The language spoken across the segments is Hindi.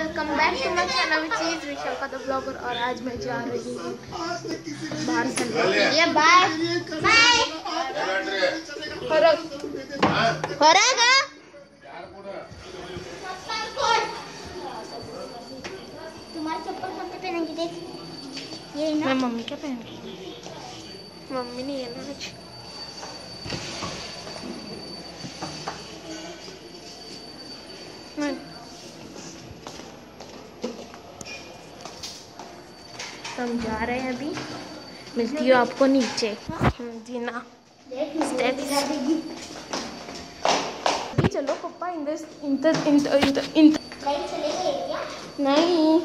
Welcome back to my channel which is Vishal का द ब्लॉगर और आज मैं जा रही हूँ बाहर ये बाय बाय फरक। फरक हाँ। मम्मी क्या पहन मम्मी नहीं है ना हम जा रहे हैं अभी। मिलती हूँ आपको नीचे। जी ना अभी चलो पप्पा इंदर लाइट चले गए क्या नहीं।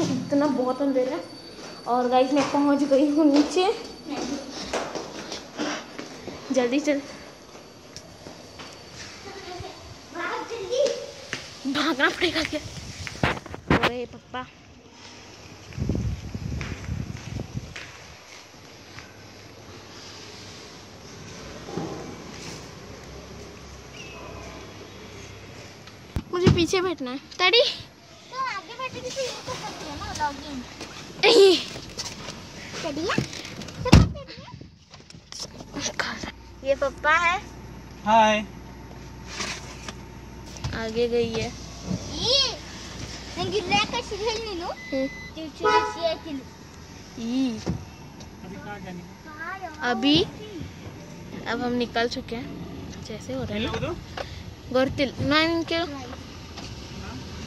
इतना बहुत अंधेरा है। और गाइस मैं पहुँच गई हूँ नीचे। जल्दी चल। भागना पड़ेगा क्या? अरे पप्पा। पीछे बैठना है तड़ी तो आगे बैठेगी तो ये तो करते हैं ना लॉगिन चलिए ये पप्पा है हाय आगे गई है ये ನಂಗೆ ರೇಖಾ ಸಿರಿಯಲ್ ನೀನು ತಿಳ್ಸಿಯಾಕಿಲ್ಲ ई अभी अब हम निकल चुके हैं जैसे हो रहा है ना गोरतिल ನಾನು ಕೇಳು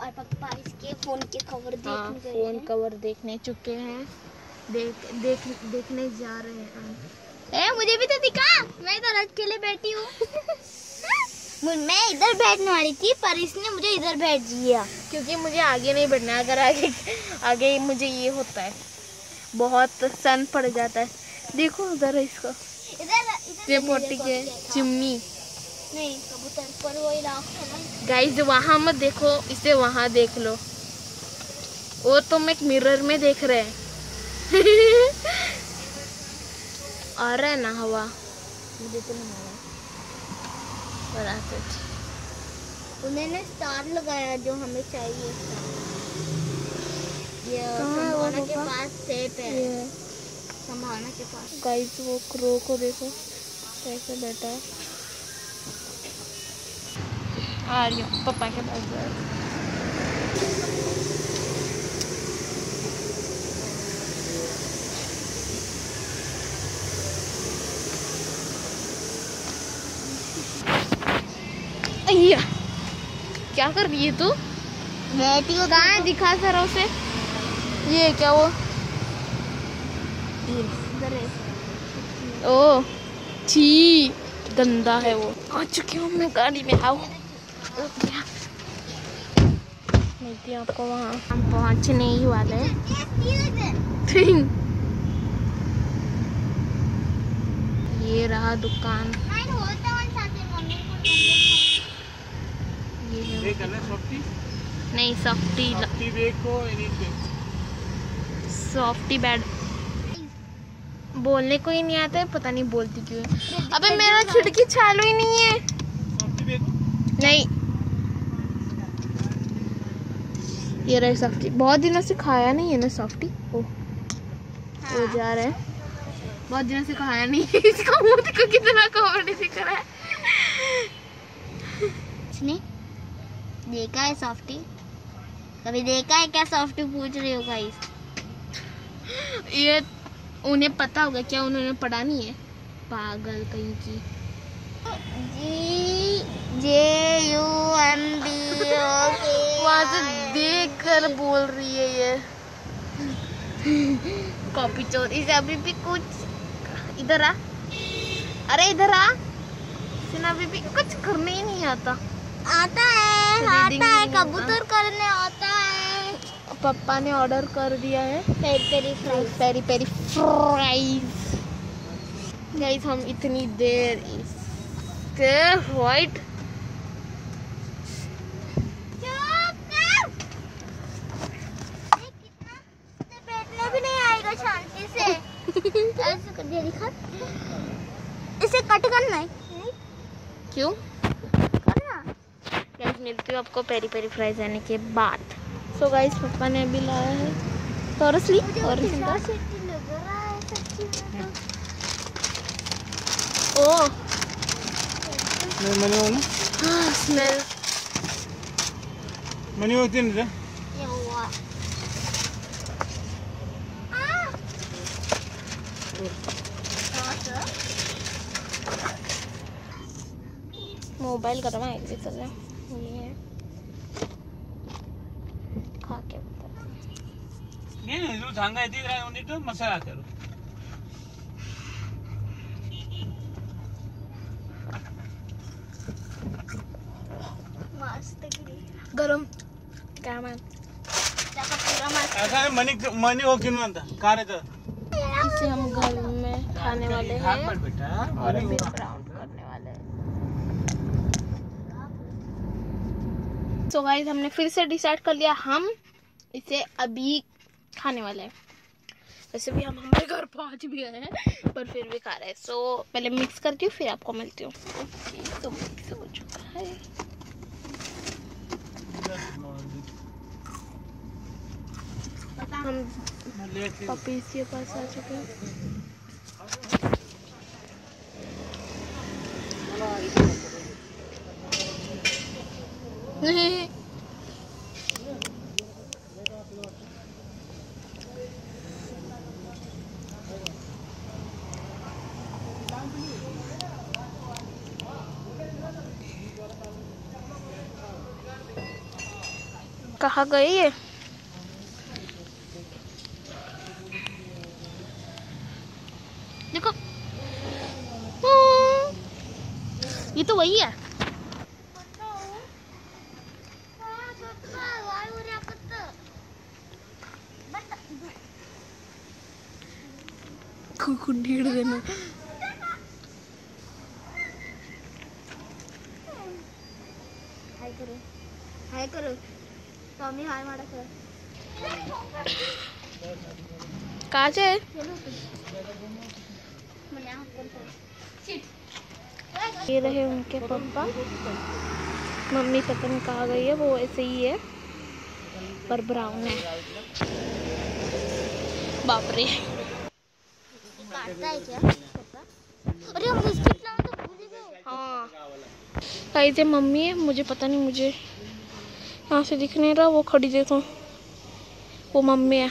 और पापा इसके फ़ोन के कवर हाँ देखने गए फ़ोन हैं। कवर देखने चुके हैं। देख देख देखने जा रहे हैं ए मुझे भी तो दिखा। मैं इधर अकेले बैठी हूँ। मैं इधर बैठने वाली थी पर इसने मुझे इधर बैठ दिया। क्योंकि मुझे आगे नहीं बढ़ना अगर आगे आगे मुझे ये होता है। बहुत सन पड़ जाता है। देखो उधर है इसको। इधर इधर पोटी के चिमनी। नहीं कबूतर पर वही राख ना। गाइस वहाँ मत देखो इसे वहाँ देख लो। वो तुम एक मिरर में देख रहे हैं। आ रहा है ना हवा? मुझे तो नहीं आ रहा पर आता है। उन्होंने स्टार लगाया जो हमें चाहिए ये संभावना के पास सेप है। संभावना के पास। गाइस वो क्रो को देखो। कैसे बैठा है। आ रही हूँ पापा के पास जा रही क्या कर रही है तू बैठी हो कहाँ दिखा जरा उसे ये क्या वो है। ओ छी गंदा है वो आ चुकी हूँ मैं गाड़ी में आओ मिलती हूँ आपको वहाँ। हम पहुँचने ही वाले हैं। ये रहा दुकान। Mine होता साथ में मम्मी को ये Take a softy. नहीं सॉफ्टी. सॉफ्टी बैड बोलने को ही नहीं आता है पता नहीं बोलती क्यों है। अबे मेरा खिड़की चालू ही नहीं है। नहीं। ये रही सॉफ्टी बहुत दिनों से खाया नहीं है ना सॉफ्टी ओ वो जा रहा है। बहुत दिनों से खाया नहीं है। इसका मुँह देखो कितना कॉमेडी दिख रहा है। इसने देखा है सॉफ्टी कभी देखा है क्या सॉफ्टी पूछ रही हो गाइस ये उन्हें पता होगा क्या उन्होंने पढ़ा नहीं है? पागल कहीं की। जी J U M B O के देख कर बोल रही है ये। कॉपी चोरी से अभी भी कुछ इधर आ। अरे इधर आ। सिना अभी भी कुछ करने ही नहीं आता। आता है Reading आता है कबूतर करने आता है। पापा ने ऑर्डर कर दिया है। Peri peri fry peri peri fries guys हम इतनी देर इसके व्हाइट बैठने भी नहीं आएगा शांति से दिया दिखा। इसे कट करना है। नहीं क्यों? करना। गाइस मिलती हूँ आपको पेरी पेरी फ्राइज आने के बाद। सो गाइस पापा ने अभी लाया है टॉरसली और पिज़्ज़ा सिटी लग रहा सच्ची में। ओ। मैं मनी हो स्मेल मनी होती ना ये हुआ आ! गर्म आहे ते सगळं हे। खा के बता. नहीं नहीं जो सांगा ती मसाला करो। गरम। काय मान? त्याचा पूरा मस्त इसे हम घर में खाने वाले हैं और ब्राउन करने वाले हैं। सो गाइस हमने फिर से डिसाइड कर लिया हम इसे अभी खाने वाले हैं। वैसे भी हम हमारे घर पहुँच भी गए हैं पर फिर भी खा रहे हैं। सो so, पहले मिक्स करती हूँ फिर आपको मिलती हूँ। ओके तो मिक्स हो चुका है। हम पपीस के पास आ चुके हैं। कहाँ गए ये? देखो ये तो वही है कुंडीड़ हाय करो हाय करो करो काजे ये रहे उनके पापा। मम्मी पता नहीं कहाँ गई है वो ऐसे ही है पर ब्राउन है। बाप रे अरे हम बिस्किट लाना तो भूल गए। हाँ। मम्मी है मुझे पता नहीं मुझे यहाँ से दिख नहीं रहा वो खड़ी देखो। वो मम्मी है।